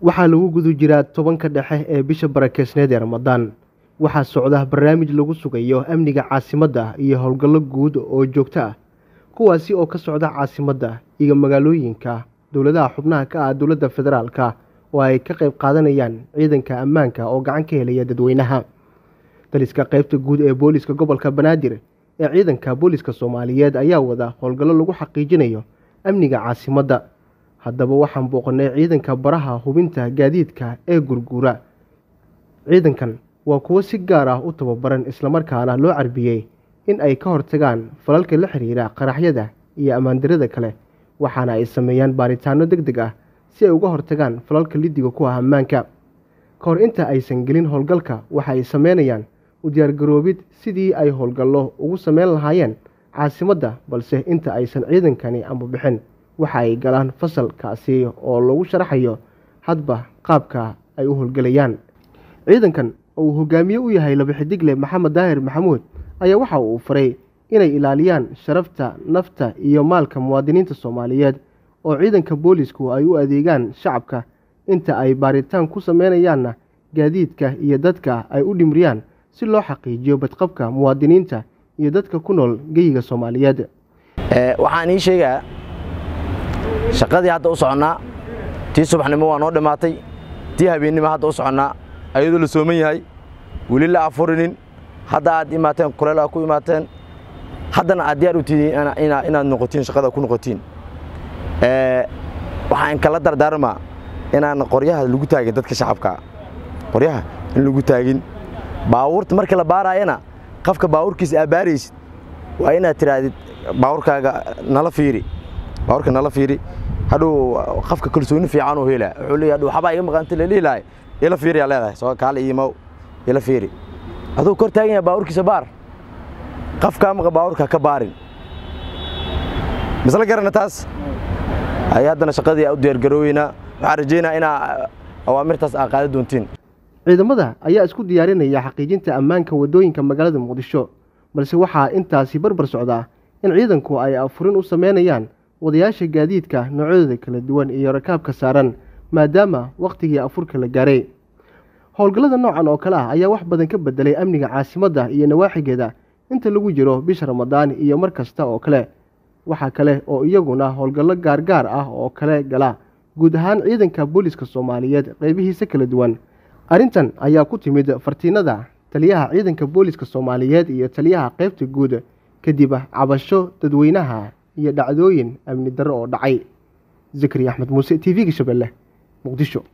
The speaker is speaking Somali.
waxaa lagu guda jiraa tobanka dhexe ee bisha barakeysneed ee ramadaan. Waxaa socda barnaamij lagu sugayo amniga caasimadda iyo howlgallo guud oo joogto ah. Kuwaasi oo ka socda caasimadda iyo magaalooyinka dowladaha xubnaha ka ah dowladda federaalka oo ay ka qayb qaadanayaan ciidanka ammaanka oo gacan ka helaya dadweynaha. Daliska qaybta guud ee booliska gobolka banaadir ee ciidanka booliska soomaaliyeed ayaa wada howlgallo lagu xaqiijinayo amniga caasimadda haddaba waxaan booqannay ciidanka baraha hubinta gaadiidka ee gurguura. Ciidankan waa kuwo si gaar ah u tababaran islamarkaana loo carbiyey in ay ka hortagaan falalka la xiriira qaraxyada iyo ammaandarada kale waxaana ay sameeyaan baaritaano deg deg ah si ay uga hortagaan falalka lidiga ku ah ammaanka. Ka hor inta aysan gelin howlgalka waxa ay sameynayaan u diyaargaroobid sidii ay howlgallo ugu sameyn lahaayeen caasimadda balse inta aysan ciidankani amba bixin waxa ay galaan fasalkaasi oo lagu sharaxayo hadba qaabka ay u howlgelayaan. Ciidankan oo uu hogaamiye u yahay laba xidigle maxamed daahir maxamuud ayaa waxa uu faray inay ilaaliyaan sharafta nafta iyo maalka muwaadiniinta soomaaliyeed oo ciidanka boolisku ay u adeegaan shacabka inta ay baaritaan ku sameynayaanna gaadiidka iyo dadka ay u dhimriyaan si loo xaqiijiyo badqabka muwaadiniinta iyo dadka ku nool geyiga soomaaliyeed. Waxaan ii sheegaa shaqadii hadda u soconnaa tii subaxnimo waa noo dhammaatay tii habeennimo hadda u soconnaa ayadoo la sooman yahay weli la afurinin hadda aad imaateen kuleel aad ku imaateen haddana aad diyaar u tihiin inaad noqotiin shaqada ku noqotiin. Waxaan kala dardaarmaa inaan qoryaha lagu taagin dadka shacabka. Qoryaha in lagu taagin. Baawurta marka la baaraayana qofka baawurkiisa aad baaraysid waa inaad tidhaahdid baawurkaaga nala fiiri baawurka nala fiiri. Hadhow qofka kalsooni fiican uu helaa wuxuu leeyahay hadhow waxbaa iga dhihi lahay ila fiiriyaa leedahay. Soo kaale iimow ila fiiri. Aduu kor taagan yahay baawurkiisa baar. Qofkaa maqa baawurka ka baarin. Misla garana taas. Ay haddana shaqadii u diyaargarooweynaa waxaan rajeynaa inaa awaamirtaas aa qaadi doontiin. Ciidamada ayaa isku diyaarinaya xaqiijinta ammaanka waddooyinka magaalada muqdisho. Balse waxaa intaasi barbar socdaa in ciidanku ay afurin u sameynayaan wadayaasha gaadiidka noocyadooda kala duwan iyo rakaabka saaran maadaama wakhtigii afurka la gaaray. Howlgallada noocan oo kale ah ayaa wax badan ka bedelay amniga caasimadda iyo nawaaxigeeda inta lagu jiro bisha ramadaan iyo mar kasta oo kale. Waxaa kale oo iyaguna howlgallo gaargaar ah oo kale gala guud ahaan ciidanka booliska soomaaliyeed qeybihiisa kala duwan. Arrintan ayaa ku timid fartiinada taliyaha ciidanka booliska soomaaliyeed iyo taliyaha qaybta guud kadib cabasho dadweynaha iyo dhacdooyin amni darro oo dhacay. Zakari axmed muuse t v-ga shabeelle muqdisho